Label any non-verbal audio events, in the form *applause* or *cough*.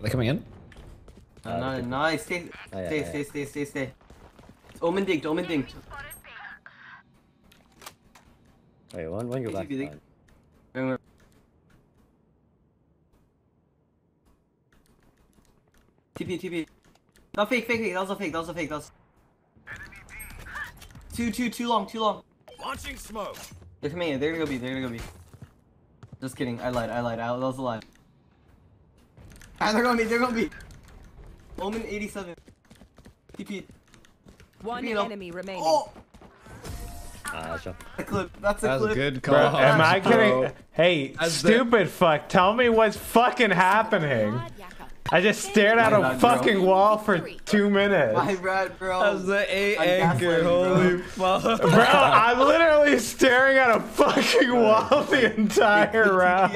they coming in? Uh, no, good. nice. Stay, Oh, yeah, stay, yeah, stay, yeah. stay, stay, stay. It's Omen dinked, Omen dinked. Wait, one, one go back. TP, fine. TP, TP. No, fake, fake, fake. That was a fake. That was a fake. That was. Too, too, too long, too long. Launching smoke. They're coming in. They're gonna go B. They're gonna go B. Just kidding. I lied. I lied. I, that was a lie. Ah, they're gonna be, They're gonna be. Omen 87. TP. One You know- enemy remaining. Oh! Ah, sure. A clip. That's a That clip. a good Bro, call. am I kidding? Hey, As the- stupid fuck, tell me what's fucking happening. I just stared at a bad, bro. fucking wall for two minutes. My bad, bro. That was the A I'm anchor. bro. Holy fuck. Bro, I'm literally staring at a fucking wall the entire round. *laughs*